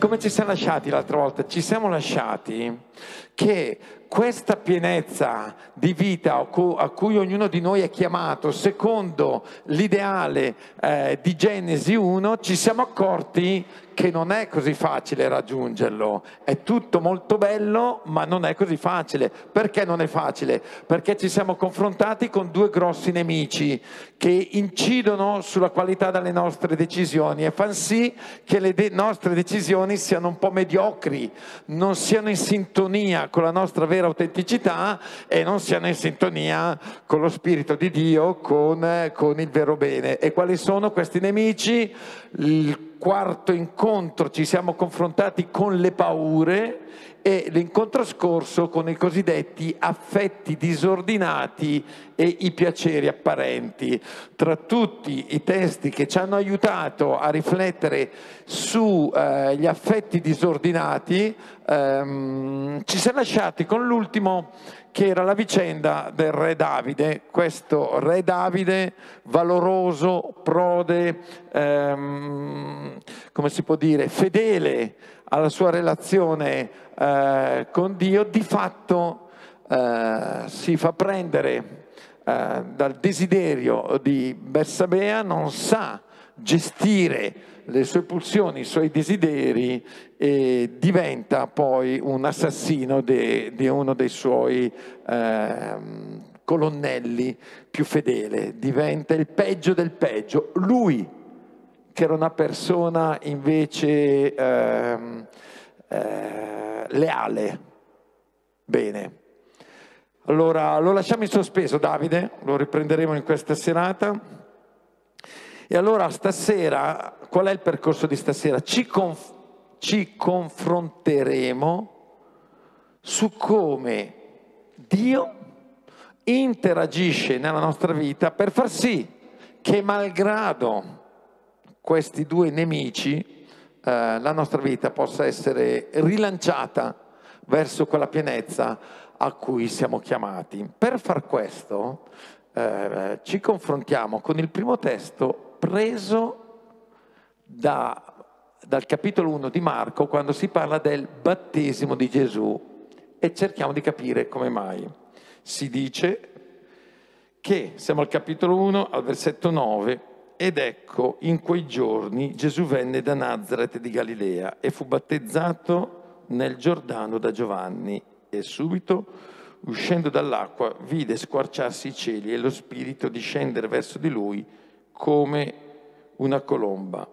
Come ci siamo lasciati l'altra volta? Ci siamo lasciati che questa pienezza di vita a cui ognuno di noi è chiamato, secondo l'ideale eh, di Genesi 1, ci siamo accorti che non è così facile raggiungerlo. È tutto molto bello, ma non è così facile. Perché non è facile? Perché ci siamo confrontati con due grossi nemici che incidono sulla qualità delle nostre decisioni e fanno sì che le de- nostre decisioni siano un po' mediocri, non siano in sintonia con la nostra vera autenticità e non siano in sintonia con lo Spirito di Dio, con, con il vero bene. E quali sono questi nemici? Il quarto incontro ci siamo confrontati con le paure e l'incontro scorso con i cosiddetti affetti disordinati e i piaceri apparenti. Tra tutti i testi che ci hanno aiutato a riflettere sugli eh, affetti disordinati, ehm, ci siamo lasciati con l'ultimo che era la vicenda del re Davide, questo re Davide valoroso, prode, ehm, come si può dire, fedele alla sua relazione eh, con Dio, di fatto eh, si fa prendere eh, dal desiderio di Bersabea, non sa gestire le sue pulsioni, i suoi desideri e diventa poi un assassino di uno dei suoi eh, colonnelli più fedele, diventa il peggio del peggio. Lui, che era una persona invece eh, eh, leale, bene. Allora lo lasciamo in sospeso Davide, lo riprenderemo in questa serata. E allora stasera, qual è il percorso di stasera? Ci, conf- ci confronteremo su come Dio interagisce nella nostra vita per far sì che malgrado questi due nemici eh, la nostra vita possa essere rilanciata verso quella pienezza a cui siamo chiamati. Per far questo eh, ci confrontiamo con il primo testo preso da, dal capitolo 1 di Marco quando si parla del battesimo di Gesù e cerchiamo di capire come mai. Si dice che siamo al capitolo 1, al versetto 9, ed ecco, in quei giorni Gesù venne da Nazareth di Galilea e fu battezzato nel Giordano da Giovanni e subito, uscendo dall'acqua, vide squarciarsi i cieli e lo Spirito discendere verso di lui come una colomba.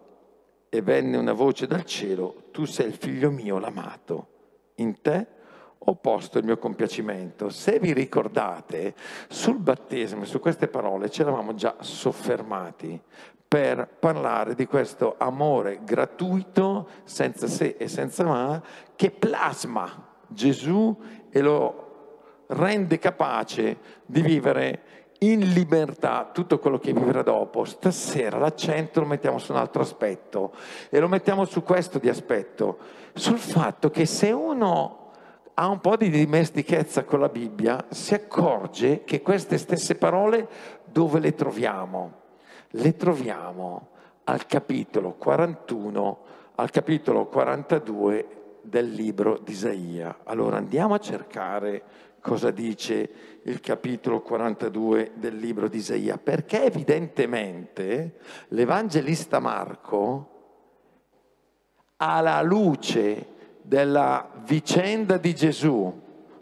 E venne una voce dal cielo, tu sei il figlio mio l'amato, in te ho posto il mio compiacimento. Se vi ricordate, sul battesimo, su queste parole, ci eravamo già soffermati per parlare di questo amore gratuito, senza se e senza ma, che plasma Gesù e lo rende capace di vivere in libertà tutto quello che vivrà dopo. Stasera l'accento lo mettiamo su un altro aspetto e lo mettiamo su questo di aspetto, sul fatto che se uno ha un po' di dimestichezza con la Bibbia, si accorge che queste stesse parole dove le troviamo? Le troviamo al capitolo 41, al capitolo 42 del libro di Isaia. Allora andiamo a cercare cosa dice il capitolo 42 del libro di Isaia, perché evidentemente l'Evangelista Marco, alla luce della vicenda di Gesù,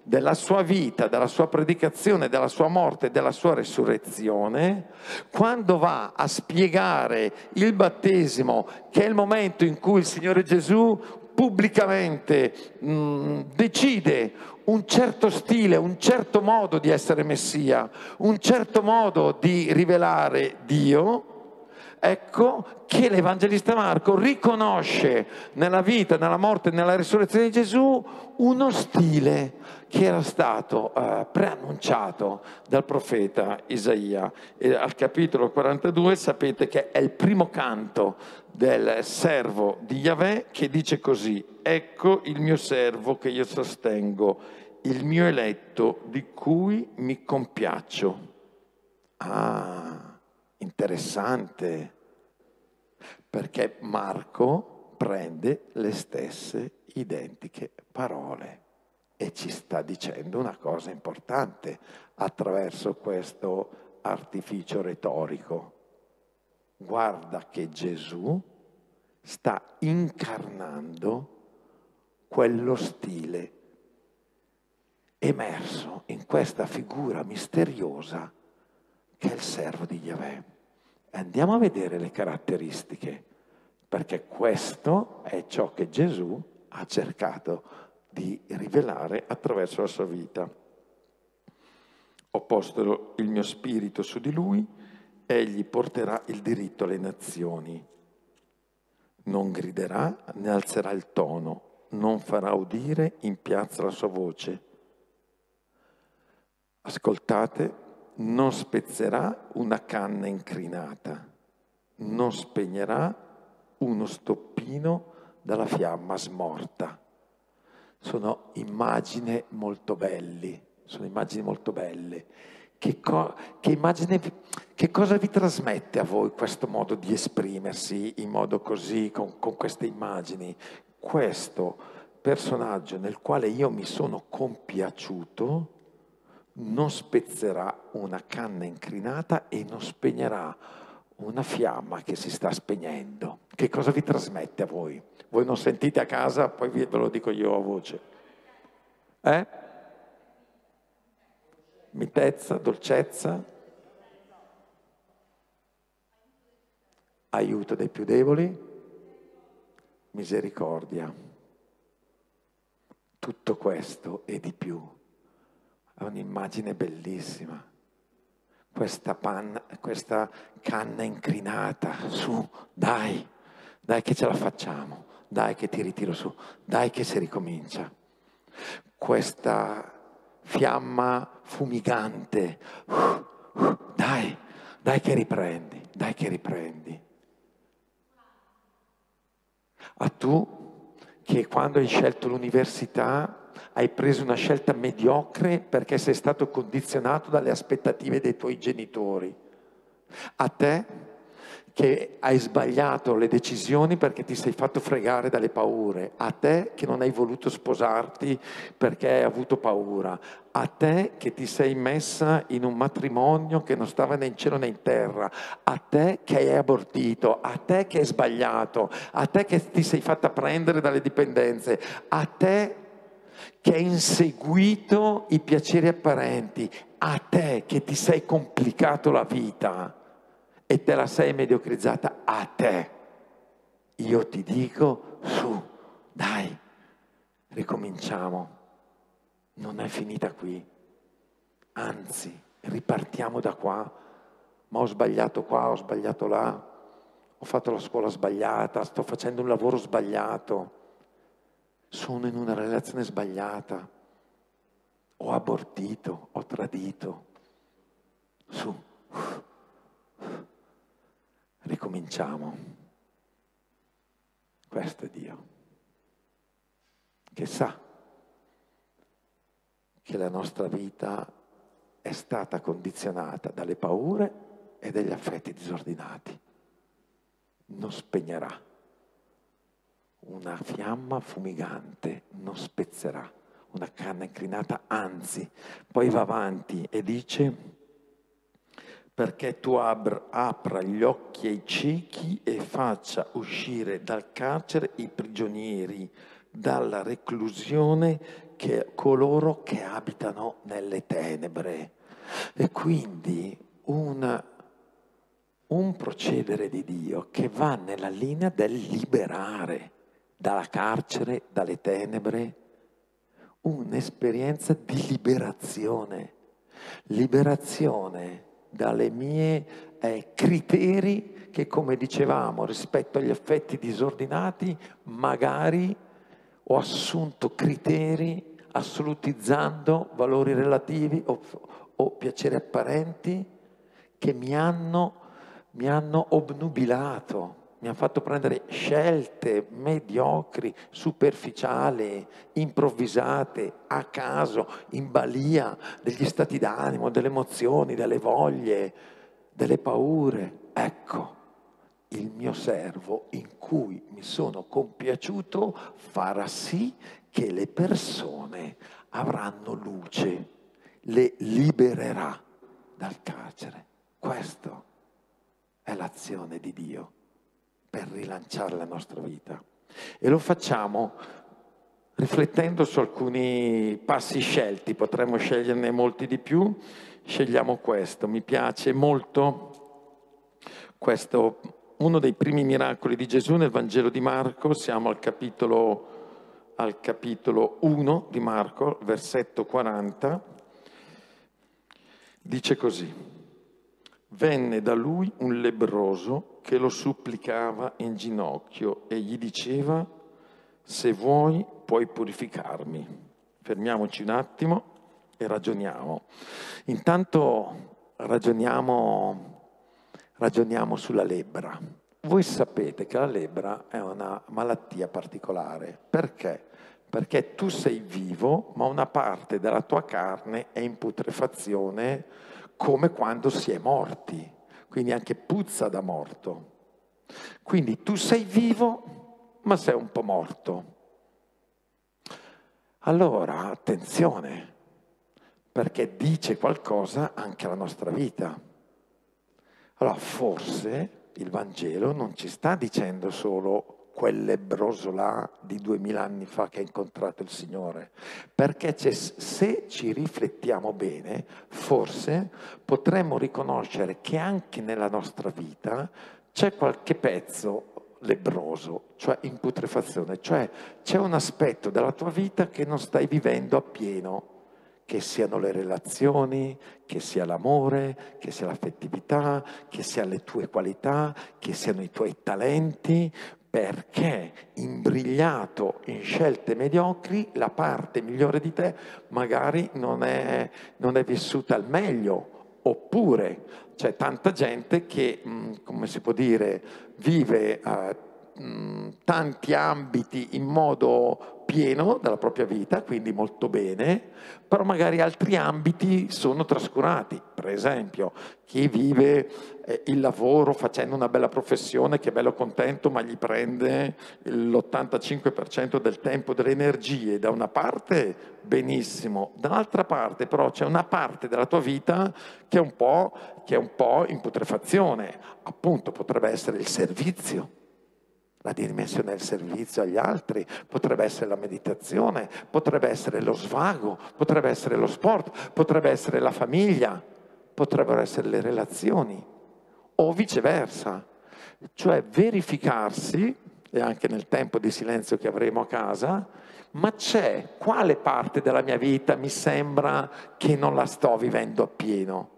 della sua vita, della sua predicazione, della sua morte, della sua resurrezione, quando va a spiegare il battesimo, che è il momento in cui il Signore Gesù pubblicamente mh, mm, decide un certo stile, un certo modo di essere Messia, un certo modo di rivelare Dio, ecco che l'Evangelista Marco riconosce nella vita, nella morte e nella risurrezione di Gesù uno stile che era stato eh, preannunciato dal profeta Isaia. E al capitolo 42 sapete che è il primo canto del servo di Yahweh che dice così, ecco il mio servo che io sostengo, il mio eletto di cui mi compiaccio. Ah, interessante, perché Marco prende le stesse identiche parole e ci sta dicendo una cosa importante attraverso questo artificio retorico. Guarda che Gesù sta incarnando quello stile emerso in questa figura misteriosa che è il servo di Yahweh. Andiamo a vedere le caratteristiche, perché questo è ciò che Gesù ha cercato di rivelare attraverso la sua vita. Ho posto il mio spirito su di lui, egli porterà il diritto alle nazioni. Non griderà né alzerà il tono, non farà udire in piazza la sua voce. Ascoltate, non spezzerà una canna incrinata, non spegnerà uno stoppino dalla fiamma smorta. Sono immagini molto belli, sono immagini molto belle. Che, co- che, immagine, che, cosa vi trasmette a voi questo modo di esprimersi in modo così, con, con queste immagini? Questo personaggio nel quale io mi sono compiaciuto non spezzerà una canna incrinata e non spegnerà una fiamma che si sta spegnendo. Che cosa vi trasmette a voi? Voi non sentite a casa, poi ve lo dico io a voce. Eh? Mitezza, dolcezza, aiuto dei più deboli, misericordia. Tutto questo e di più. È un'immagine bellissima questa, panna, questa canna incrinata, su, dai, dai che ce la facciamo, dai che ti ritiro su, dai che si ricomincia. Questa fiamma fumigante, uh, uh, dai, dai che riprendi, dai che riprendi. A tu che quando hai scelto l'università hai preso una scelta mediocre perché sei stato condizionato dalle aspettative dei tuoi genitori. A te che hai sbagliato le decisioni perché ti sei fatto fregare dalle paure, a te che non hai voluto sposarti perché hai avuto paura, a te che ti sei messa in un matrimonio che non stava né in cielo né in terra, a te che hai abortito, a te che hai sbagliato, a te che ti sei fatta prendere dalle dipendenze, a te che hai inseguito i piaceri apparenti, a te che ti sei complicato la vita e te la sei mediocrizzata, a te. Io ti dico, su, dai, ricominciamo. Non è finita qui. Anzi, ripartiamo da qua. Ma ho sbagliato qua, ho sbagliato là, ho fatto la scuola sbagliata, sto facendo un lavoro sbagliato sono in una relazione sbagliata, ho abortito, ho tradito. Su, ricominciamo. Questo è Dio, che sa che la nostra vita è stata condizionata dalle paure e dagli affetti disordinati. Non spegnerà una fiamma fumigante non spezzerà, una canna inclinata, anzi, poi va avanti e dice, perché tu abra, apra gli occhi ai ciechi e faccia uscire dal carcere i prigionieri, dalla reclusione che coloro che abitano nelle tenebre. E quindi una, un procedere di Dio che va nella linea del liberare dalla carcere, dalle tenebre, un'esperienza di liberazione, liberazione dalle mie eh, criteri che, come dicevamo, rispetto agli effetti disordinati, magari ho assunto criteri assolutizzando valori relativi o, o piaceri apparenti che mi hanno, mi hanno obnubilato mi ha fatto prendere scelte mediocri, superficiali, improvvisate, a caso, in balia degli stati d'animo, delle emozioni, delle voglie, delle paure. Ecco, il mio servo in cui mi sono compiaciuto farà sì che le persone avranno luce, le libererà dal carcere. Questo è l'azione di Dio per rilanciare la nostra vita. E lo facciamo riflettendo su alcuni passi scelti, potremmo sceglierne molti di più, scegliamo questo. Mi piace molto questo, uno dei primi miracoli di Gesù nel Vangelo di Marco, siamo al capitolo, al capitolo 1 di Marco, versetto 40, dice così, venne da lui un lebroso che lo supplicava in ginocchio e gli diceva, se vuoi puoi purificarmi. Fermiamoci un attimo e ragioniamo. Intanto ragioniamo, ragioniamo sulla lebbra. Voi sapete che la lebbra è una malattia particolare. Perché? Perché tu sei vivo, ma una parte della tua carne è in putrefazione come quando si è morti. Quindi anche puzza da morto. Quindi tu sei vivo, ma sei un po' morto. Allora, attenzione, perché dice qualcosa anche alla nostra vita. Allora, forse il Vangelo non ci sta dicendo solo quel lebroso là di duemila anni fa che ha incontrato il Signore, perché se ci riflettiamo bene, forse potremmo riconoscere che anche nella nostra vita c'è qualche pezzo lebroso, cioè in putrefazione, cioè c'è un aspetto della tua vita che non stai vivendo appieno, che siano le relazioni, che sia l'amore, che sia l'affettività, che siano le tue qualità, che siano i tuoi talenti, perché imbrigliato in scelte mediocri la parte migliore di te magari non è, non è vissuta al meglio, oppure c'è tanta gente che, mm, come si può dire, vive eh, mm, tanti ambiti in modo pieno della propria vita, quindi molto bene, però magari altri ambiti sono trascurati. Per esempio, chi vive eh, il lavoro facendo una bella professione, che è bello contento, ma gli prende l'85% del tempo, delle energie, da una parte benissimo, dall'altra parte però c'è una parte della tua vita che è un po', che è un po in putrefazione, appunto potrebbe essere il servizio la dimensione del servizio agli altri, potrebbe essere la meditazione, potrebbe essere lo svago, potrebbe essere lo sport, potrebbe essere la famiglia, potrebbero essere le relazioni o viceversa. Cioè verificarsi, e anche nel tempo di silenzio che avremo a casa, ma c'è quale parte della mia vita mi sembra che non la sto vivendo appieno.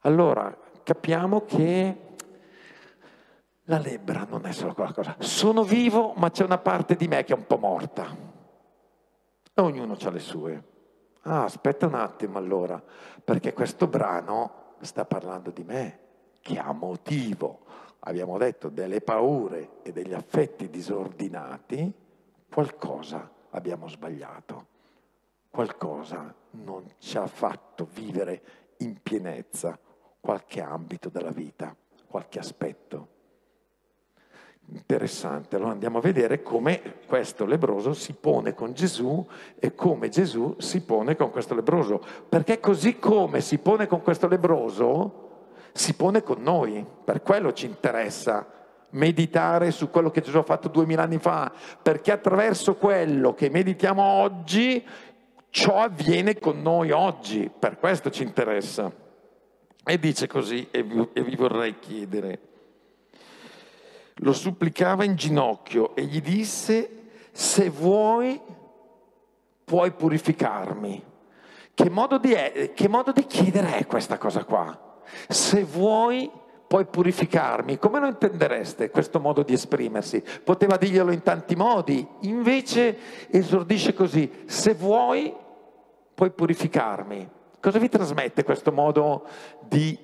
Allora capiamo che la lebbra non è solo quella cosa. Sono vivo, ma c'è una parte di me che è un po' morta. E ognuno ha le sue. Ah, aspetta un attimo allora, perché questo brano sta parlando di me, che ha motivo, abbiamo detto, delle paure e degli affetti disordinati, qualcosa abbiamo sbagliato, qualcosa non ci ha fatto vivere in pienezza qualche ambito della vita, qualche aspetto. Interessante, allora andiamo a vedere come questo lebroso si pone con Gesù e come Gesù si pone con questo lebroso, perché così come si pone con questo lebroso, si pone con noi, per quello ci interessa meditare su quello che Gesù ha fatto duemila anni fa, perché attraverso quello che meditiamo oggi, ciò avviene con noi oggi, per questo ci interessa. E dice così, e vi, vorrei chiedere, lo supplicava in ginocchio e gli disse, se vuoi puoi purificarmi. Che modo di, che modo di chiedere è questa cosa qua? Se vuoi puoi purificarmi. Come lo intendereste questo modo di esprimersi? Poteva dirglielo in tanti modi, invece esordisce così, se vuoi puoi purificarmi. Cosa vi trasmette questo modo di,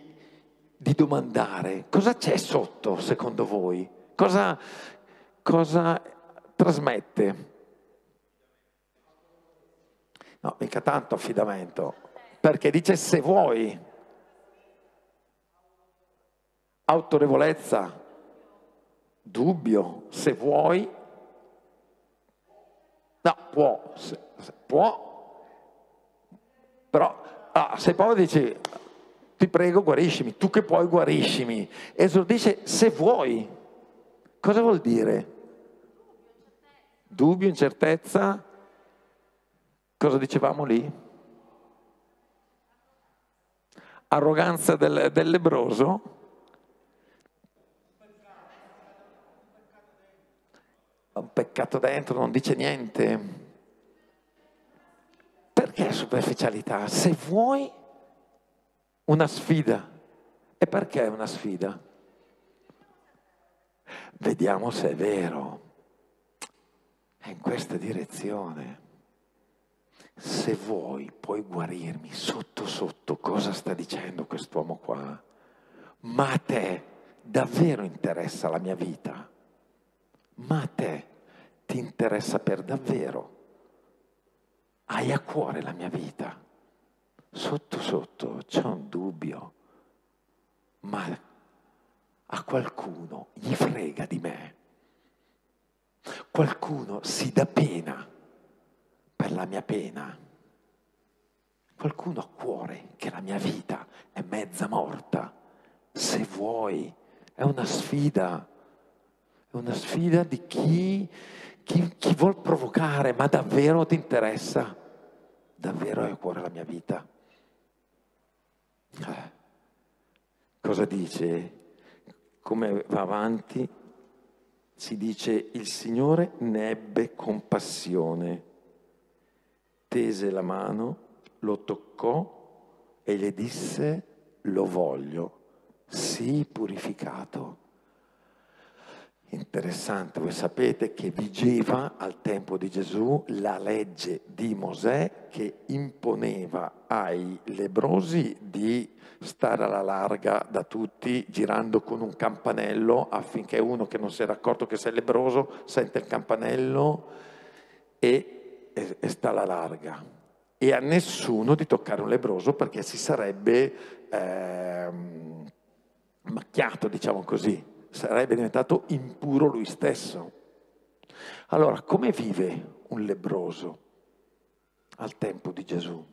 di domandare? Cosa c'è sotto secondo voi? Cosa, cosa trasmette? No, mica tanto affidamento, perché dice se vuoi. Autorevolezza, dubbio, se vuoi, no, può, se, se può, però ah, se poi dici ti prego guariscimi, tu che puoi guariscimi. Esodo dice se vuoi. Cosa vuol dire? Dubbio, incertezza. Cosa dicevamo lì? Arroganza del, del lebroso. Un peccato dentro, non dice niente. Perché superficialità? Se vuoi una sfida. E perché una sfida? Vediamo se è vero. È in questa direzione. Se vuoi puoi guarirmi sotto sotto cosa sta dicendo quest'uomo qua. Ma a te davvero interessa la mia vita? Ma a te ti interessa per davvero? Hai a cuore la mia vita? sotto sotto c'è un dubbio, ma a qualcuno gli frega di me. Qualcuno si dà pena per la mia pena. Qualcuno ha cuore che la mia vita è mezza morta. Se vuoi, è una sfida. È una sfida di chi, chi, chi vuol provocare, ma davvero ti interessa? Davvero hai a cuore la mia vita? Eh. Cosa dice? Come va avanti? Si dice il Signore ne ebbe compassione, tese la mano, lo toccò e gli disse lo voglio, sii purificato. Interessante, voi sapete che vigeva al tempo di Gesù la legge di Mosè che imponeva ai lebrosi di stare alla larga da tutti girando con un campanello affinché uno che non si era accorto che sei lebroso sente il campanello e, e, e sta alla larga. E a nessuno di toccare un lebroso perché si sarebbe eh, macchiato, diciamo così sarebbe diventato impuro lui stesso. Allora, come vive un lebroso al tempo di Gesù?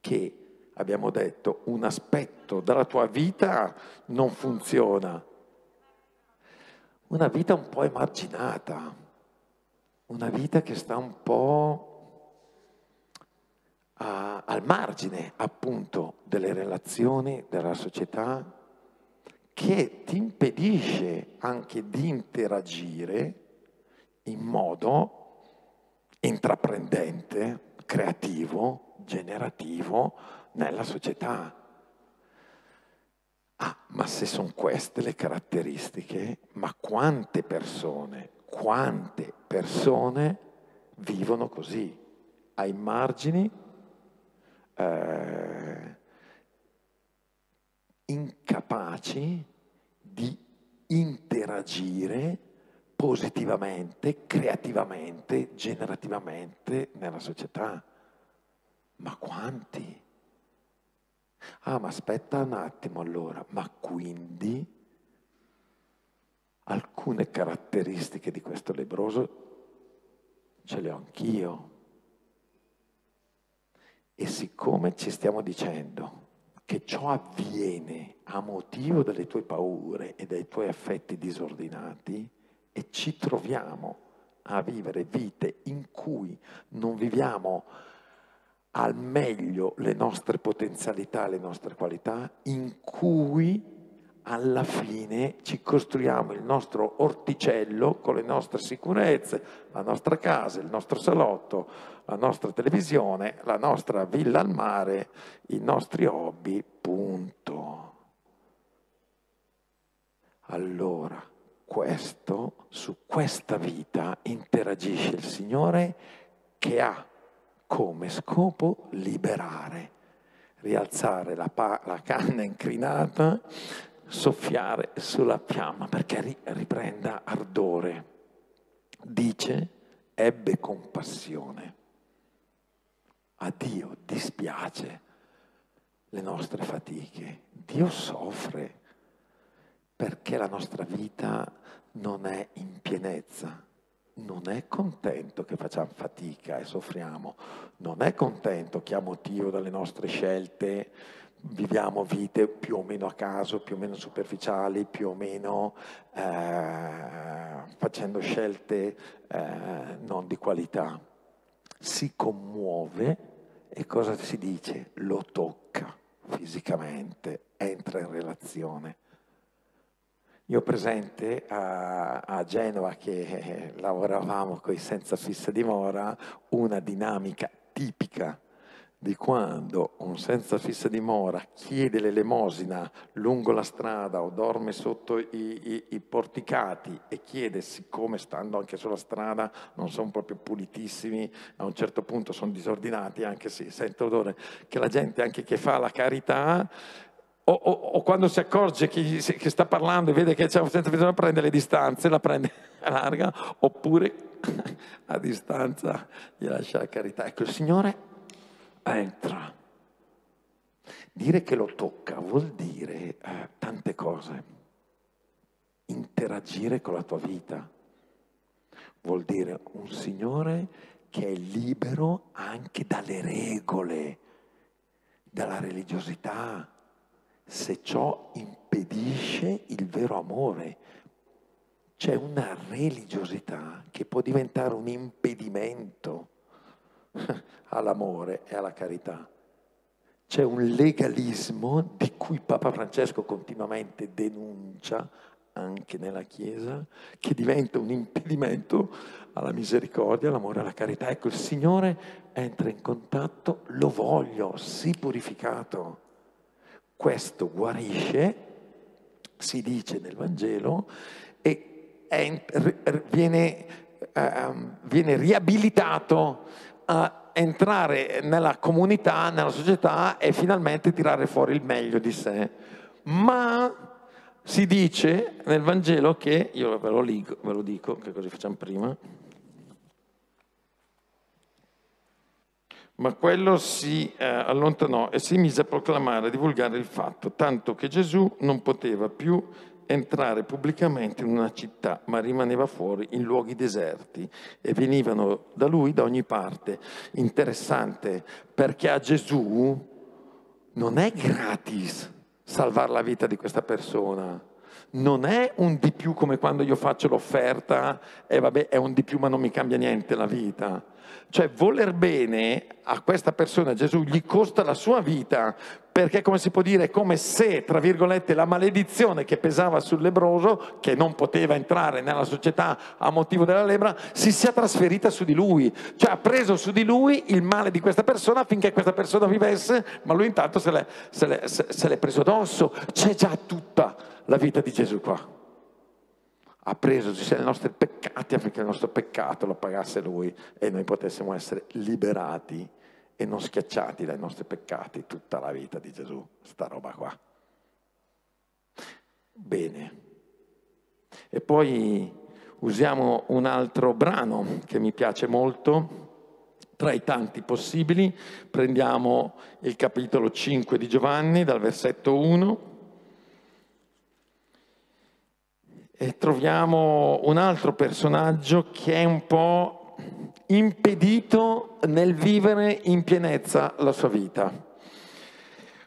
Che, abbiamo detto, un aspetto della tua vita non funziona. Una vita un po' emarginata, una vita che sta un po' a, al margine appunto delle relazioni, della società, che ti impedisce anche di interagire in modo intraprendente, creativo, generativo nella società. Ah, ma se sono queste le caratteristiche, ma quante persone, quante persone vivono così, ai margini, eh, incapaci di interagire positivamente, creativamente, generativamente nella società. Ma quanti? Ah, ma aspetta un attimo allora, ma quindi alcune caratteristiche di questo lebroso ce le ho anch'io. E siccome ci stiamo dicendo che ciò avviene a motivo delle tue paure e dei tuoi affetti disordinati e ci troviamo a vivere vite in cui non viviamo al meglio le nostre potenzialità, le nostre qualità, in cui alla fine ci costruiamo il nostro orticello con le nostre sicurezze, la nostra casa, il nostro salotto, la nostra televisione, la nostra villa al mare, i nostri hobby, punto. Allora, questo, su questa vita interagisce il Signore che ha come scopo liberare, rialzare la, pa- la canna incrinata, soffiare sulla fiamma perché riprenda ardore. Dice, ebbe compassione. A Dio dispiace le nostre fatiche. Dio soffre. perché la nostra vita non è in pienezza, non è contento che facciamo fatica e soffriamo, non è contento che a motivo delle nostre scelte viviamo vite più o meno a caso, più o meno superficiali, più o meno eh, facendo scelte eh, non di qualità. Si commuove e cosa si dice? Lo tocca fisicamente, entra in relazione. Io presente a, a Genova che lavoravamo con i senza fissa dimora una dinamica tipica di quando un senza fissa dimora chiede l'elemosina lungo la strada o dorme sotto i, i, i, porticati e chiede, siccome stando anche sulla strada non sono proprio pulitissimi, a un certo punto sono disordinati, anche se sento odore, che la gente anche che fa la carità o, o, o quando si accorge che, che, sta parlando e vede che c'è un senza fissa dimora prende le distanze, la prende larga, oppure a distanza gli lascia la carità. Ecco, il Signore entra. Dire che lo tocca vuol dire eh, tante cose. Interagire con la tua vita vuol dire un Signore che è libero anche dalle regole, dalla religiosità, se ciò impedisce il vero amore. C'è una religiosità che può diventare un impedimento all'amore e alla carità. C'è un legalismo di cui Papa Francesco continuamente denuncia anche nella Chiesa, che diventa un impedimento alla misericordia, all'amore e alla carità. Ecco, il Signore entra in contatto, lo voglio, sii purificato. Questo guarisce, si dice nel Vangelo, e viene, uh, viene riabilitato a entrare nella comunità, nella società e finalmente tirare fuori il meglio di sé. Ma si dice nel Vangelo che, io ve lo, ligo, ve lo dico, che così facciamo prima, ma quello si eh, allontanò e si mise a proclamare, a divulgare il fatto, tanto che Gesù non poteva più entrare pubblicamente in una città, ma rimaneva fuori in luoghi deserti e venivano da lui da ogni parte. Interessante, perché a Gesù non è gratis salvare la vita di questa persona. Non è un di più come quando io faccio l'offerta e vabbè è un di più ma non mi cambia niente la vita. Cioè voler bene a questa persona, Gesù, gli costa la sua vita perché come si può dire è come se, tra virgolette, la maledizione che pesava sul lebroso, che non poteva entrare nella società a motivo della lebra, si sia trasferita su di lui, cioè ha preso su di lui il male di questa persona affinché questa persona vivesse, ma lui intanto se l'è, se l'è, se l'è preso addosso, c'è già tutta la vita di Gesù qua. Ha preso ci i nostri peccati affinché il nostro peccato lo pagasse lui e noi potessimo essere liberati e non schiacciati dai nostri peccati tutta la vita di Gesù, sta roba qua. Bene. E poi usiamo un altro brano che mi piace molto, tra i tanti possibili. Prendiamo il capitolo 5 di Giovanni, dal versetto 1. E troviamo un altro personaggio che è un po' impedito nel vivere in pienezza la sua vita.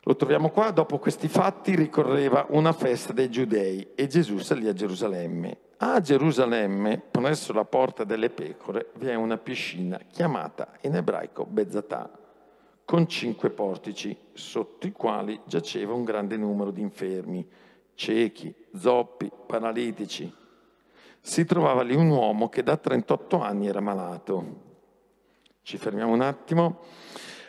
Lo troviamo qua, dopo questi fatti ricorreva una festa dei giudei e Gesù salì a Gerusalemme. A Gerusalemme, presso la porta delle pecore, vi è una piscina chiamata in ebraico Bezzatà, con cinque portici, sotto i quali giaceva un grande numero di infermi, ciechi, zoppi, paralitici, si trovava lì un uomo che da 38 anni era malato. Ci fermiamo un attimo.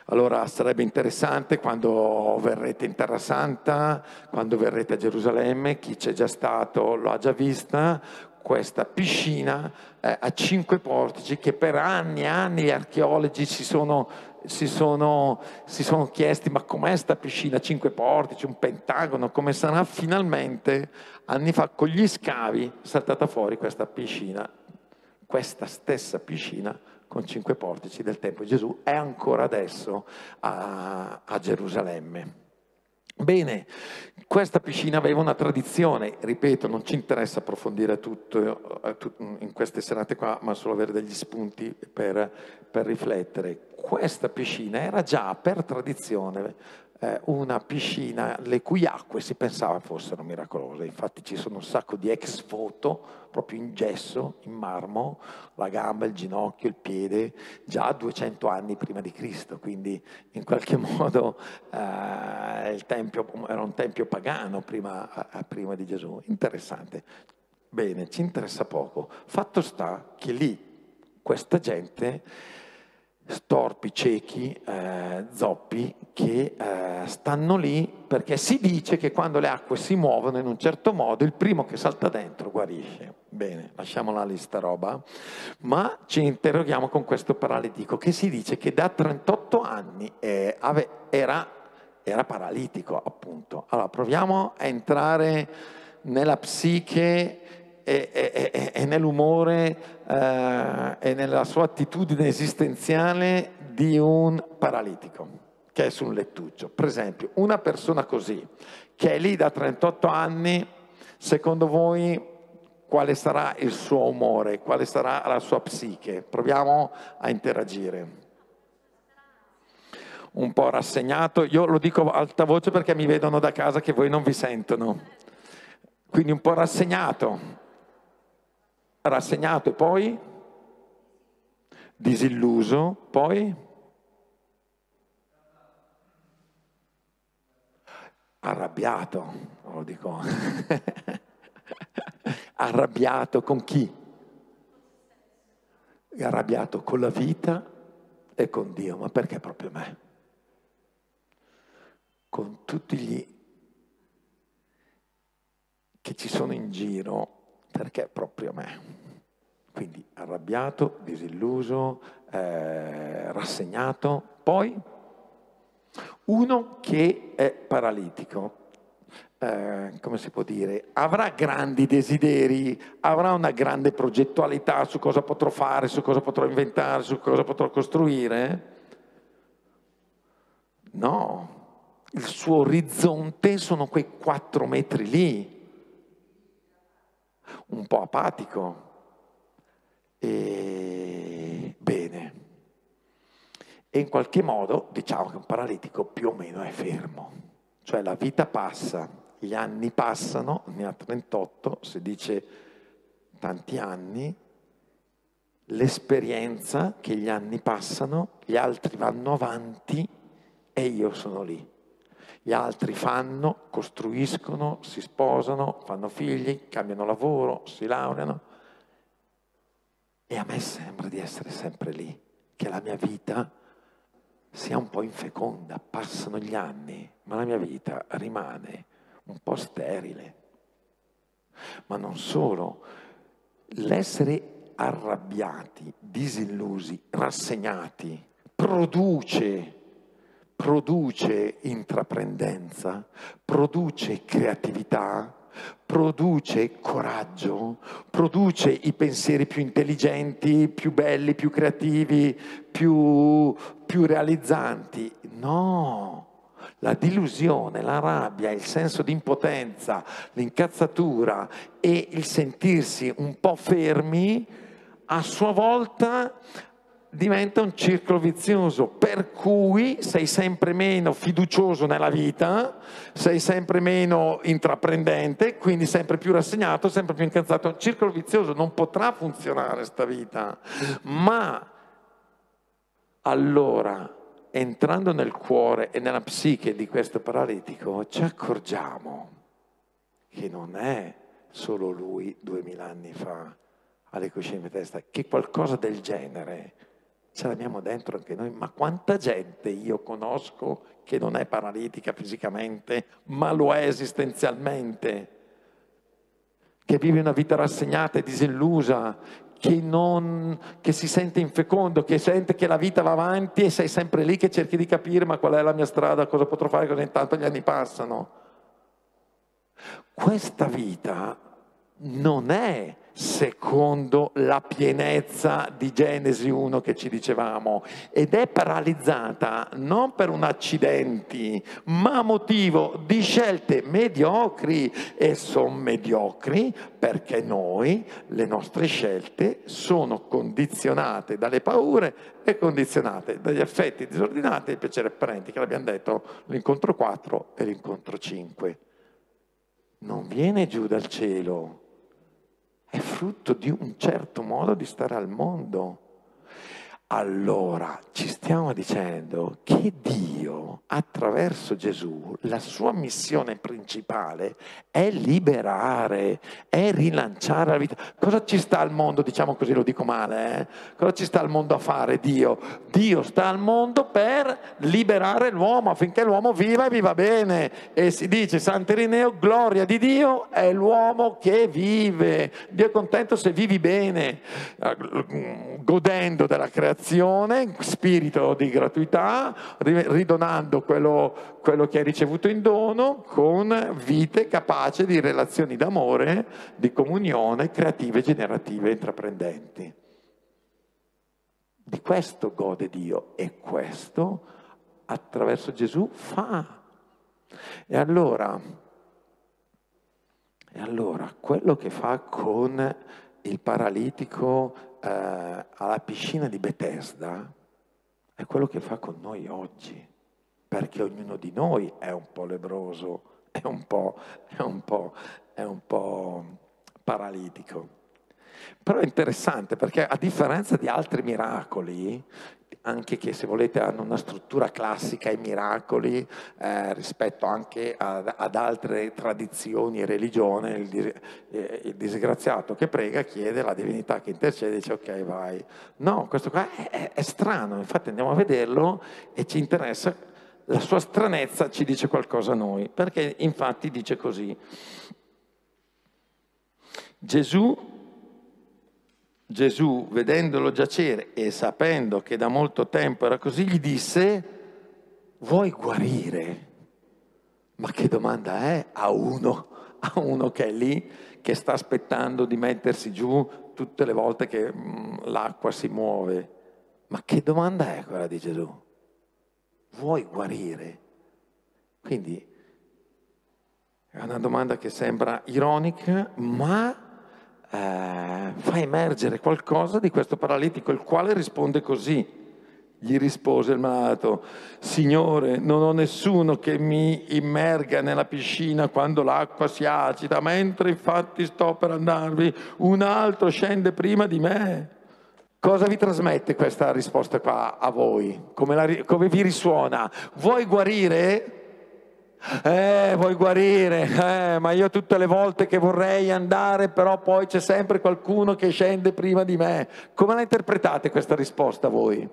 Allora sarebbe interessante quando verrete in Terra Santa, quando verrete a Gerusalemme, chi c'è già stato lo ha già vista, questa piscina eh, a cinque portici che per anni e anni gli archeologi si sono, si sono, si sono chiesti ma com'è questa piscina a cinque portici, un pentagono, come sarà? Finalmente anni fa con gli scavi saltata fuori questa piscina, questa stessa piscina con cinque portici del tempo di Gesù è ancora adesso a, a Gerusalemme. Bene, Questa piscina aveva una tradizione, ripeto, non ci interessa approfondire tutto eh, in queste serate qua, ma solo avere degli spunti per, per riflettere. Questa piscina era già per tradizione eh, una piscina le cui acque si pensava fossero miracolose. Infatti ci sono un sacco di ex foto proprio in gesso, in marmo, la gamba, il ginocchio, il piede, già 200 anni prima di Cristo. Quindi in qualche modo eh, il tempio era un tempio pagano prima, prima di Gesù. Interessante. Bene, ci interessa poco. Fatto sta che lì questa gente storpi, ciechi, eh, zoppi che eh, stanno lì perché si dice che quando le acque si muovono in un certo modo il primo che salta dentro guarisce. Bene, lasciamola lì sta roba, ma ci interroghiamo con questo paralitico che si dice che da 38 anni eh, ave, era, era paralitico appunto. Allora proviamo a entrare nella psiche e, e, e nell'umore eh, e nella sua attitudine esistenziale di un paralitico che è su un lettuccio. Per esempio, una persona così, che è lì da 38 anni, secondo voi quale sarà il suo umore, quale sarà la sua psiche? Proviamo a interagire. Un po' rassegnato, io lo dico alta voce perché mi vedono da casa che voi non vi sentono. Quindi un po' rassegnato, rassegnato e poi disilluso, poi arrabbiato, lo dico, arrabbiato con chi? Arrabbiato con la vita e con Dio, ma perché proprio me? Con tutti gli che ci sono in giro perché proprio me. Quindi arrabbiato, disilluso, eh, rassegnato. Poi uno che è paralitico, eh, come si può dire, avrà grandi desideri, avrà una grande progettualità su cosa potrò fare, su cosa potrò inventare, su cosa potrò costruire? No, il suo orizzonte sono quei quattro metri lì, un po' apatico. E bene. E in qualche modo diciamo che un paralitico più o meno è fermo. Cioè la vita passa, gli anni passano, ne ha 38, si dice tanti anni, l'esperienza che gli anni passano, gli altri vanno avanti e io sono lì. Gli altri fanno, costruiscono, si sposano, fanno figli, cambiano lavoro, si laureano. E a me sembra di essere sempre lì, che la mia vita sia un po' infeconda, passano gli anni, ma la mia vita rimane un po' sterile. Ma non solo, l'essere arrabbiati, disillusi, rassegnati, produce produce intraprendenza, produce creatività, produce coraggio, produce i pensieri più intelligenti, più belli, più creativi, più, più realizzanti. No, la delusione, la rabbia, il senso di impotenza, l'incazzatura e il sentirsi un po' fermi, a sua volta diventa un circolo vizioso per cui sei sempre meno fiducioso nella vita, sei sempre meno intraprendente, quindi sempre più rassegnato, sempre più incazzato. Un circolo vizioso, non potrà funzionare sta vita. Ma allora, entrando nel cuore e nella psiche di questo paralitico, ci accorgiamo che non è solo lui duemila anni fa alle coscienze di testa, che qualcosa del genere ce l'abbiamo dentro anche noi, ma quanta gente io conosco che non è paralitica fisicamente, ma lo è esistenzialmente, che vive una vita rassegnata e disillusa, che, non, che si sente infecondo, che sente che la vita va avanti e sei sempre lì che cerchi di capire ma qual è la mia strada, cosa potrò fare, cosa intanto gli anni passano. Questa vita non è secondo la pienezza di Genesi 1 che ci dicevamo ed è paralizzata non per un accidente ma motivo di scelte mediocri e sono mediocri perché noi le nostre scelte sono condizionate dalle paure e condizionate dagli affetti disordinati e il piacere apparenti che l'abbiamo detto l'incontro 4 e l'incontro 5 non viene giù dal cielo è frutto di un certo modo di stare al mondo. Allora ci stiamo dicendo che Dio, attraverso Gesù, la sua missione principale è liberare, è rilanciare la vita. Cosa ci sta al mondo, diciamo così, lo dico male, eh? cosa ci sta al mondo a fare Dio? Dio sta al mondo per liberare l'uomo affinché l'uomo viva e viva bene. E si dice, Sant'Irineo, gloria di Dio è l'uomo che vive. Dio è contento se vivi bene, eh, godendo della creazione creazione, spirito di gratuità, ridonando quello, quello che hai ricevuto in dono con vite capaci di relazioni d'amore, di comunione, creative, generative, intraprendenti. Di questo gode Dio e questo attraverso Gesù fa. E allora, e allora quello che fa con il paralitico eh, alla piscina di Bethesda è quello che fa con noi oggi, perché ognuno di noi è un po' lebroso, è un po', è un po', è un po paralitico. Però è interessante perché a differenza di altri miracoli, anche che se volete hanno una struttura classica i miracoli eh, rispetto anche ad, ad, altre tradizioni e religioni, il, eh, il, disgraziato che prega chiede la divinità che intercede e dice ok vai. No, questo qua è, è, è strano, infatti andiamo a vederlo e ci interessa, la sua stranezza ci dice qualcosa a noi, perché infatti dice così. Gesù Gesù, vedendolo giacere e sapendo che da molto tempo era così, gli disse, vuoi guarire? Ma che domanda è a uno, a uno che è lì, che sta aspettando di mettersi giù tutte le volte che mh, mm, l'acqua si muove? Ma che domanda è quella di Gesù? Vuoi guarire? Quindi è una domanda che sembra ironica, ma eh, fa emergere qualcosa di questo paralitico, il quale risponde così. Gli rispose il malato, Signore, non ho nessuno che mi immerga nella piscina quando l'acqua si agita, mentre infatti sto per andarvi, un altro scende prima di me. Cosa vi trasmette questa risposta qua a voi? Come, la, come vi risuona? Vuoi guarire? Eh, vuoi guarire, eh, ma io tutte le volte che vorrei andare, però poi c'è sempre qualcuno che scende prima di me. Come la interpretate questa risposta voi?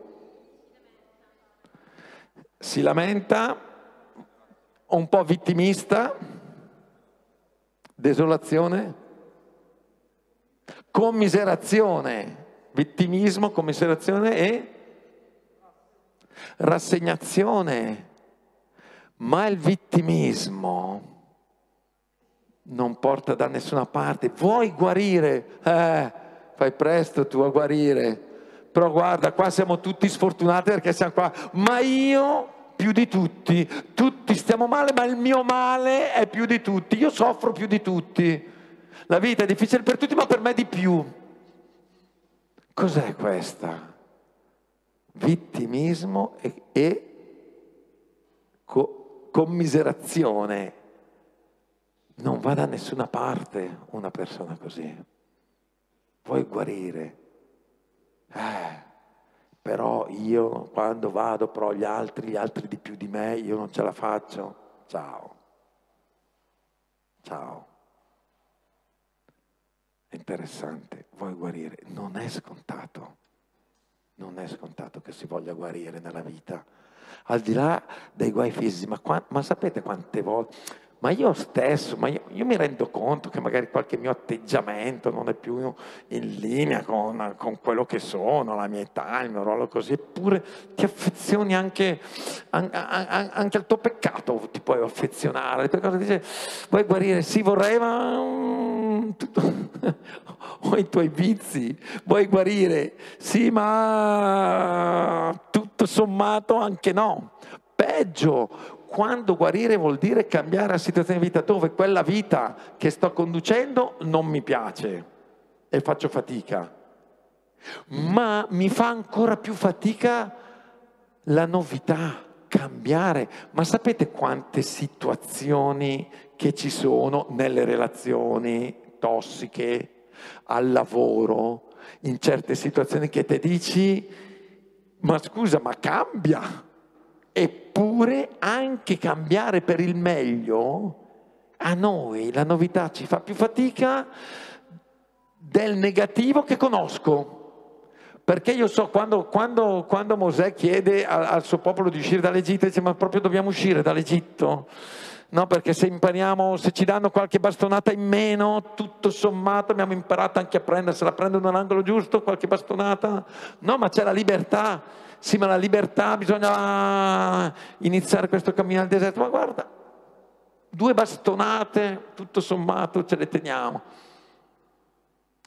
Si lamenta, un po' vittimista, desolazione, commiserazione, vittimismo, commiserazione e rassegnazione ma il vittimismo non porta da nessuna parte. Vuoi guarire? Eh, fai presto tu a guarire. Però guarda, qua siamo tutti sfortunati perché siamo qua. Ma io più di tutti, tutti stiamo male, ma il mio male è più di tutti. Io soffro più di tutti. La vita è difficile per tutti, ma per me di più. Cos'è questa? Vittimismo e, e co- commiserazione. Non va da nessuna parte una persona così. Vuoi guarire? Eh, però io quando vado pro gli altri, gli altri di più di me, io non ce la faccio. Ciao. Ciao. È interessante, vuoi guarire? Non è scontato. Non è scontato che si voglia guarire nella vita al di là dei guai fisici, ma, qua, ma sapete quante volte? Ma io stesso, ma io, io, mi rendo conto che magari qualche mio atteggiamento non è più in linea con, con, quello che sono, la mia età, il mio ruolo così, eppure ti affezioni anche, anche, al tuo peccato, ti puoi affezionare, tue cose dice, vuoi guarire? Sì, vorrei, ma mm, tutto, o i tuoi vizi, vuoi guarire, sì ma tutto sommato anche no. Peggio, quando guarire vuol dire cambiare la situazione di vita dove quella vita che sto conducendo non mi piace e faccio fatica. Ma mi fa ancora più fatica la novità, cambiare. Ma sapete quante situazioni che ci sono nelle relazioni tossiche, al lavoro, in certe situazioni che ti dici, ma scusa, ma cambia. Eppure anche cambiare per il meglio, a noi la novità ci fa più fatica del negativo che conosco. Perché io so, quando, quando, quando Mosè chiede al, al, suo popolo di uscire dall'Egitto, dice ma proprio dobbiamo uscire dall'Egitto? No, perché se impariamo, se ci danno qualche bastonata in meno, tutto sommato abbiamo imparato anche a prendersela, prendono nell'angolo giusto, qualche bastonata. No, ma c'è la libertà. Sì, ma la libertà bisogna iniziare questo cammino al deserto. Ma guarda, due bastonate, tutto sommato ce le teniamo.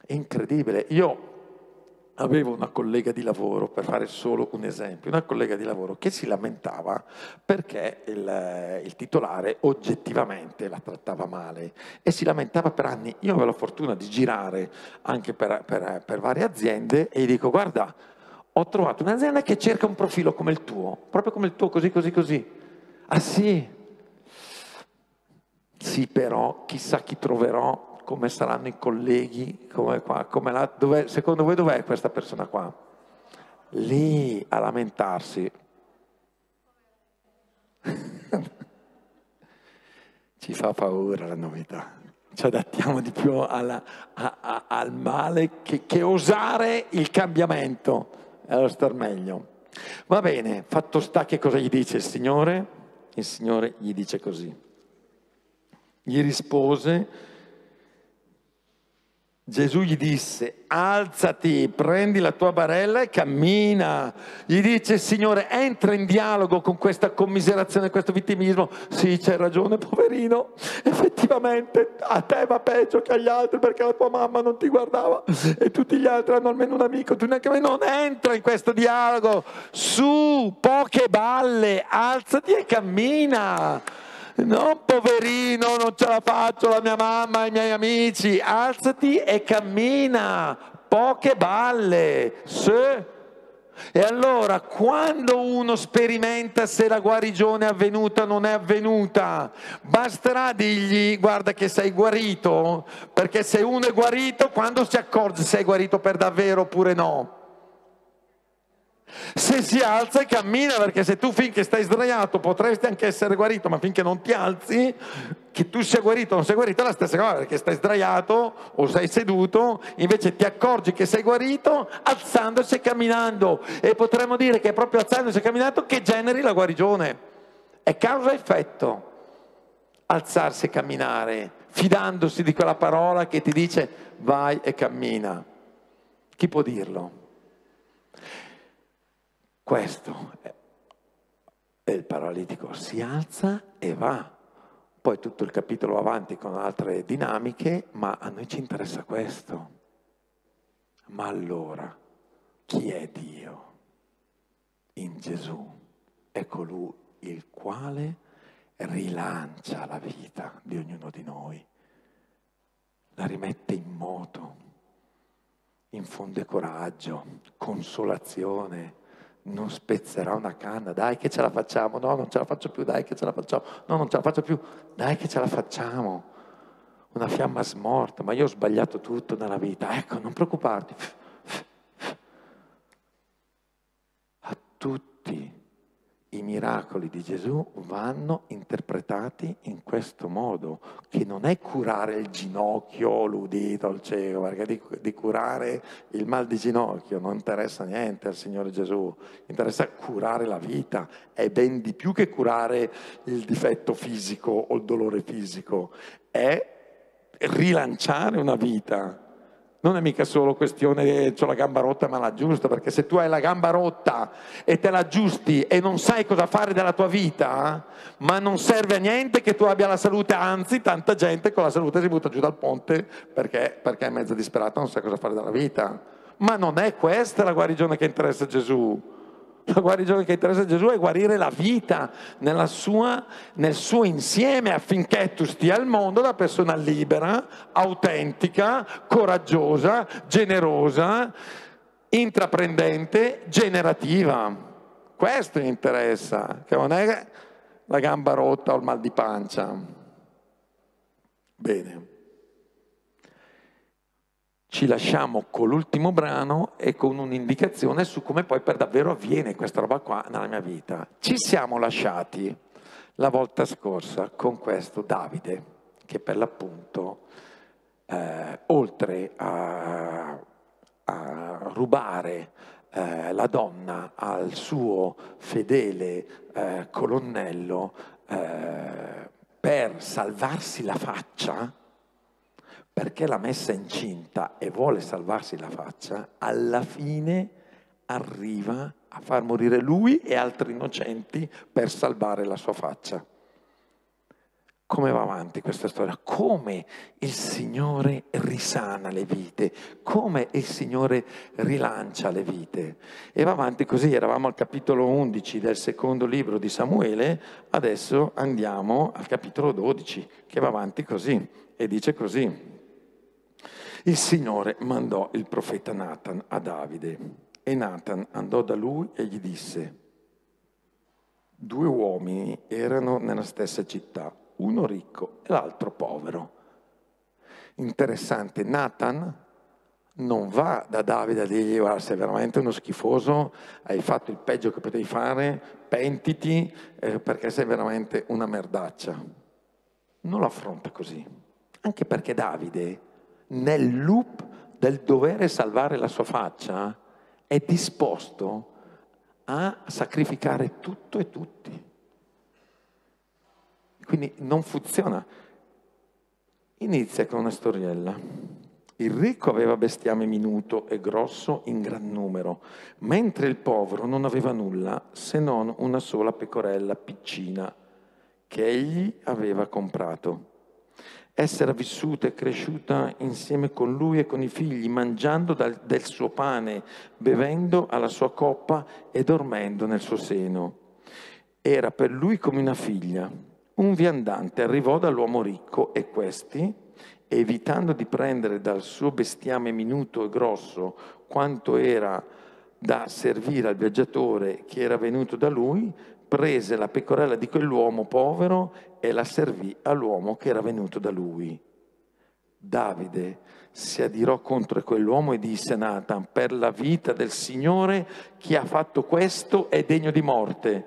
Incredibile. Io avevo una collega di lavoro, per fare solo un esempio, una collega di lavoro che si lamentava perché il, il, titolare oggettivamente la trattava male e si lamentava per anni. Io avevo la fortuna di girare anche per, per, per varie aziende e gli dico guarda, ho trovato un'azienda che cerca un profilo come il tuo, proprio come il tuo, così, così, così. Ah sì? Sì, però chissà chi troverò come saranno i colleghi, come qua, come la, dov'è, secondo voi dov'è questa persona qua? Lì a lamentarsi. Ci fa paura la novità. Ci adattiamo di più alla, a, a, al male che, che osare il cambiamento. Allora star meglio. Va bene, fatto sta che cosa gli dice il Signore? Il Signore gli dice così. Gli rispose, Gesù gli disse, alzati, prendi la tua barella e cammina. Gli dice, Signore, entra in dialogo con questa commiserazione, questo vittimismo. Sì, c'hai ragione, poverino. Effettivamente a te va peggio che agli altri perché la tua mamma non ti guardava e tutti gli altri hanno almeno un amico. Tu neanche me non entra in questo dialogo. Su, poche balle, alzati e cammina. No, poverino, non ce la faccio, la mia mamma, i miei amici. Alzati e cammina. Poche balle. Se. E allora, quando uno sperimenta se la guarigione è avvenuta o non è avvenuta, basterà dirgli guarda che sei guarito, perché se uno è guarito, quando si accorge se è guarito per davvero oppure no? Se si alza e cammina, perché se tu finché stai sdraiato potresti anche essere guarito, ma finché non ti alzi, che tu sia guarito o non sei guarito è la stessa cosa, perché stai sdraiato o sei seduto, invece ti accorgi che sei guarito alzandosi e camminando. E potremmo dire che è proprio alzandosi e camminando che generi la guarigione. È causa-effetto alzarsi e camminare, fidandosi di quella parola che ti dice vai e cammina. Chi può dirlo? Questo è il paralitico, si alza e va. Poi tutto il capitolo va avanti con altre dinamiche, ma a noi ci interessa questo. Ma allora, chi è Dio? In Gesù è colui il quale rilancia la vita di ognuno di noi, la rimette in moto, infonde coraggio, consolazione, non spezzerà una canna, dai che ce la facciamo, no non ce la faccio più, dai che ce la facciamo, no non ce la faccio più, dai che ce la facciamo. Una fiamma smorta, ma io ho sbagliato tutto nella vita, ecco, non preoccuparti. A tutti i miracoli di Gesù vanno interpretati in questo modo, che non è curare il ginocchio, l'udito, il cieco, perché di, di, curare il mal di ginocchio non interessa niente al Signore Gesù, interessa curare la vita, è ben di più che curare il difetto fisico o il dolore fisico, è rilanciare una vita Non è mica solo questione ho la gamba rotta ma la giusta, perché se tu hai la gamba rotta e te la aggiusti e non sai cosa fare della tua vita, ma non serve a niente che tu abbia la salute, anzi tanta gente con la salute si butta giù dal ponte perché, perché è mezza disperata, non sa cosa fare della vita. Ma non è questa la guarigione che interessa Gesù. La guarigione che interessa a Gesù è guarire la vita sua, nel suo insieme affinché tu stia al mondo da persona libera, autentica, coraggiosa, generosa, intraprendente, generativa. Questo interessa, che non è la gamba rotta o il mal di pancia. Bene ci lasciamo con l'ultimo brano e con un'indicazione su come poi per davvero avviene questa roba qua nella mia vita. Ci siamo lasciati la volta scorsa con questo Davide, che per l'appunto, eh, oltre a, a rubare eh, la donna al suo fedele eh, colonnello eh, per salvarsi la faccia, perché l'ha messa incinta e vuole salvarsi la faccia, alla fine arriva a far morire lui e altri innocenti per salvare la sua faccia. Come va avanti questa storia? Come il Signore risana le vite, come il Signore rilancia le vite. E va avanti così, eravamo al capitolo 11 del secondo libro di Samuele, adesso andiamo al capitolo 12, che va avanti così e dice così. Il Signore mandò il profeta Nathan a Davide e Nathan andò da lui e gli disse, due uomini erano nella stessa città, uno ricco e l'altro povero. Interessante, Nathan non va da Davide a dirgli guarda sei veramente uno schifoso, hai fatto il peggio che potevi fare, pentiti eh, perché sei veramente una merdaccia. Non lo affronta così, anche perché Davide nel loop del dovere salvare la sua faccia, è disposto a sacrificare tutto e tutti. Quindi non funziona. Inizia con una storiella. Il ricco aveva bestiame minuto e grosso in gran numero, mentre il povero non aveva nulla se non una sola pecorella piccina che egli aveva comprato essere vissuta e cresciuta insieme con lui e con i figli, mangiando dal, del suo pane, bevendo alla sua coppa e dormendo nel suo seno. Era per lui come una figlia. Un viandante arrivò dall'uomo ricco e questi, evitando di prendere dal suo bestiame minuto e grosso quanto era da servire al viaggiatore che era venuto da lui, prese la pecorella di quell'uomo povero e la servì all'uomo che era venuto da lui. Davide si adirò contro quell'uomo e disse Nathan, per la vita del Signore chi ha fatto questo è degno di morte.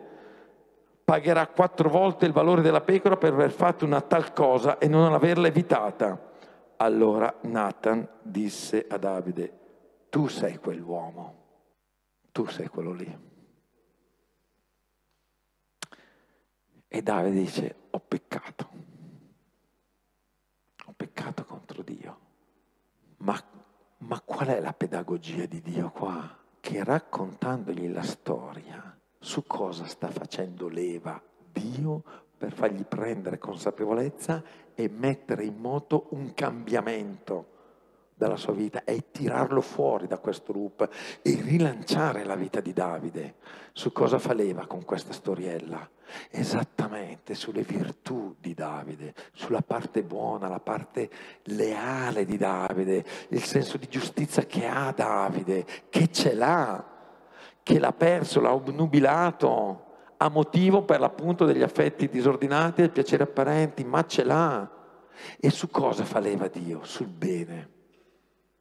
Pagherà quattro volte il valore della pecora per aver fatto una tal cosa e non averla evitata. Allora Nathan disse a Davide, tu sei quell'uomo, tu sei quello lì. E Davide dice, ho peccato, ho peccato contro Dio. Ma, ma qual è la pedagogia di Dio qua? Che raccontandogli la storia, su cosa sta facendo leva Dio per fargli prendere consapevolezza e mettere in moto un cambiamento dalla sua vita e tirarlo fuori da questo loop e rilanciare la vita di Davide. Su cosa fa leva con questa storiella? Esattamente sulle virtù di Davide, sulla parte buona, la parte leale di Davide, il senso di giustizia che ha Davide, che ce l'ha, che l'ha perso, l'ha obnubilato, ha motivo per l'appunto degli affetti disordinati e piaceri apparenti, ma ce l'ha. E su cosa fa leva Dio? Sul bene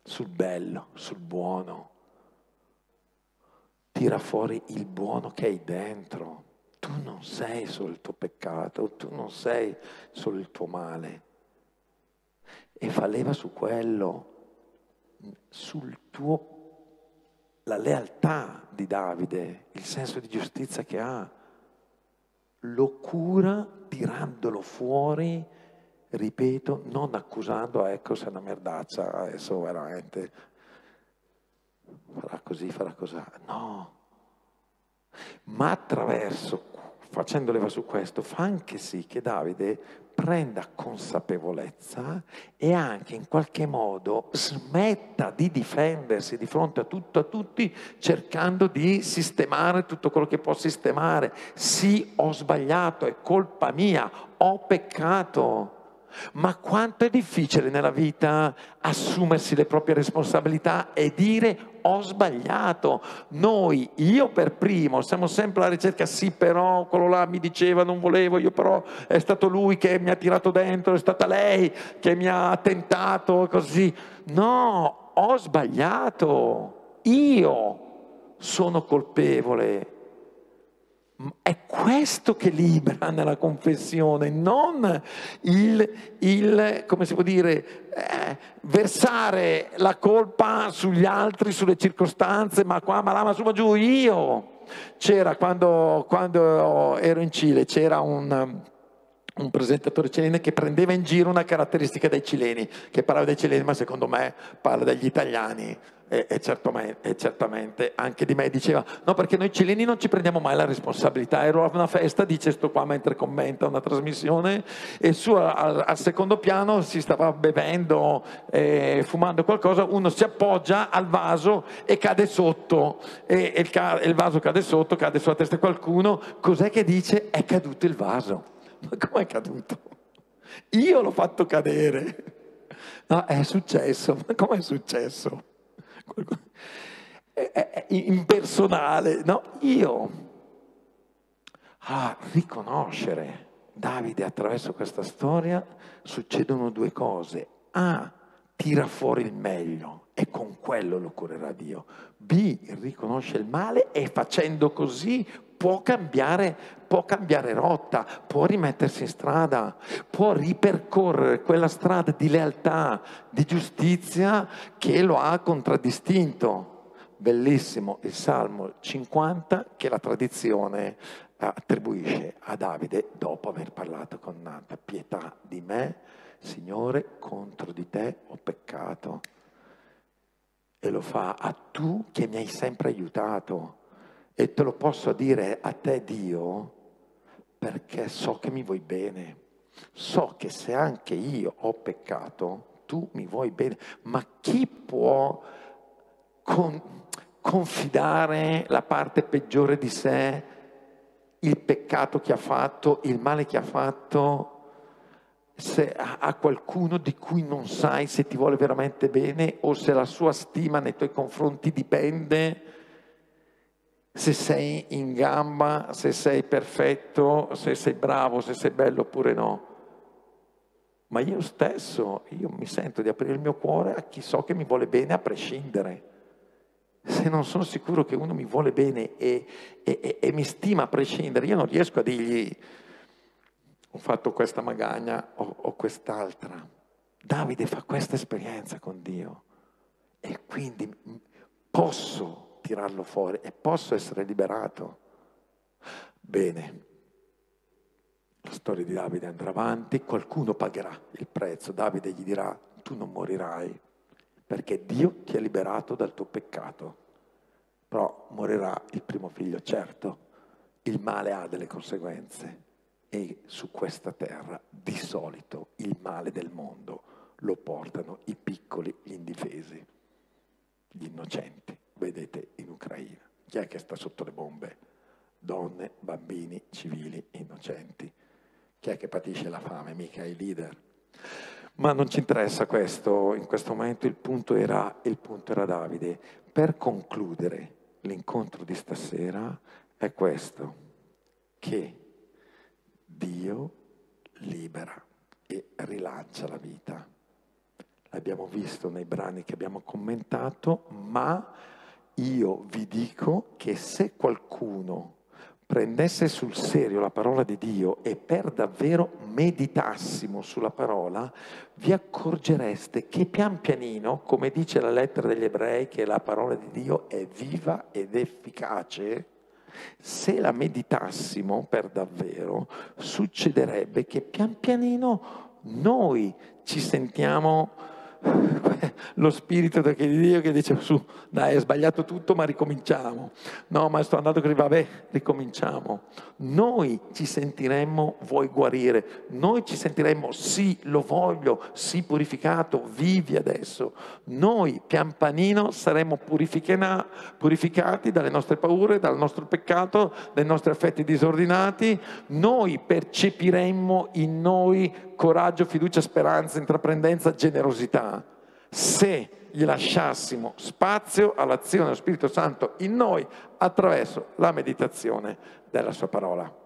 sul bello, sul buono. Tira fuori il buono che hai dentro. Tu non sei solo il tuo peccato, tu non sei solo il tuo male. E fa leva su quello, sul tuo, la lealtà di Davide, il senso di giustizia che ha. Lo cura tirandolo fuori ripeto, non accusando, ecco se è una merdaccia, adesso veramente farà così, farà così. No, ma attraverso, facendo leva su questo, fa anche sì che Davide prenda consapevolezza e anche in qualche modo smetta di difendersi di fronte a tutto a tutti cercando di sistemare tutto quello che può sistemare. Sì, ho sbagliato, è colpa mia, ho peccato. Ma quanto è difficile nella vita assumersi le proprie responsabilità e dire ho sbagliato. Noi, io per primo, siamo sempre alla ricerca, sì però quello là mi diceva non volevo, io però è stato lui che mi ha tirato dentro, è stata lei che mi ha tentato, così. No, ho sbagliato. Io sono colpevole è questo che libera nella confessione, non il, il come si può dire, eh, versare la colpa sugli altri, sulle circostanze, ma qua, ma là, ma su, ma giù, io. C'era quando, quando ero in Cile, c'era un, un presentatore cileno che prendeva in giro una caratteristica dei cileni, che parlava dei cileni, ma secondo me parla degli italiani e, e, certamente, e, certamente, anche di me diceva no perché noi cileni non ci prendiamo mai la responsabilità. Ero a una festa dice sto qua mentre commenta una trasmissione. E su al, al secondo piano si stava bevendo eh, fumando qualcosa uno si appoggia al vaso e cade sotto. E, il, il vaso cade sotto cade sulla testa qualcuno. Cos'è che dice? È caduto il vaso. Ma com'è caduto? io l'ho fatto cadere. No è successo. Ma com'è successo? Impersonale, no? Io. Ah, riconoscere, Davide attraverso questa storia succedono due cose. A, tira fuori il meglio e con quello lo curerà Dio. B, riconosce il male e facendo così può cambiare, può cambiare rotta, può rimettersi in strada, può ripercorrere quella strada di lealtà, di giustizia che lo ha contraddistinto. Bellissimo il Salmo 50 che la tradizione attribuisce a Davide dopo aver parlato con Nata. Pietà di me, Signore, contro di te ho peccato. E lo fa a tu che mi hai sempre aiutato. E te lo posso dire a te, Dio, perché so che mi vuoi bene. So che se anche io ho peccato, tu mi vuoi bene. Ma chi può con, confidare la parte peggiore di sé, il peccato che ha fatto, il male che ha fatto, se a qualcuno di cui non sai se ti vuole veramente bene o se la sua stima nei tuoi confronti dipende se sei in gamba, se sei perfetto, se sei bravo, se sei bello oppure no. Ma io stesso, io mi sento di aprire il mio cuore a chi so che mi vuole bene a prescindere. Se non sono sicuro che uno mi vuole bene e, e, e, e mi stima a prescindere, io non riesco a dirgli ho fatto questa magagna o, o quest'altra. Davide fa questa esperienza con Dio e quindi posso tirarlo fuori e posso essere liberato. Bene, la storia di Davide andrà avanti, qualcuno pagherà il prezzo, Davide gli dirà tu non morirai perché Dio ti ha liberato dal tuo peccato, però morirà il primo figlio, certo, il male ha delle conseguenze. E su questa terra di solito il male del mondo lo portano i piccoli, gli indifesi, gli innocenti. Vedete in Ucraina, chi è che sta sotto le bombe? Donne, bambini, civili, innocenti. Chi è che patisce la fame? Mica i leader. Ma non ci interessa questo, in questo momento il punto era, il punto era Davide. Per concludere l'incontro di stasera è questo, che Dio libera e rilancia la vita. L'abbiamo visto nei brani che abbiamo commentato, ma io vi dico che se qualcuno prendesse sul serio la parola di Dio e per davvero meditassimo sulla parola, vi accorgereste che pian pianino, come dice la lettera degli ebrei, che la parola di Dio è viva ed efficace, se la meditassimo per davvero, succederebbe che pian pianino noi ci sentiamo lo spirito di Dio che dice su, dai, hai sbagliato tutto, ma ricominciamo. No, ma sto andando così, vabbè, ricominciamo. Noi ci sentiremmo, vuoi guarire? Noi ci sentiremmo, sì, lo voglio, sì, purificato, vivi adesso. Noi, pian panino, saremmo purificati dalle nostre paure, dal nostro peccato, dai nostri affetti disordinati. Noi percepiremmo in noi coraggio, fiducia, speranza, intraprendenza, generosità se gli lasciassimo spazio all'azione dello Spirito Santo in noi attraverso la meditazione della sua parola.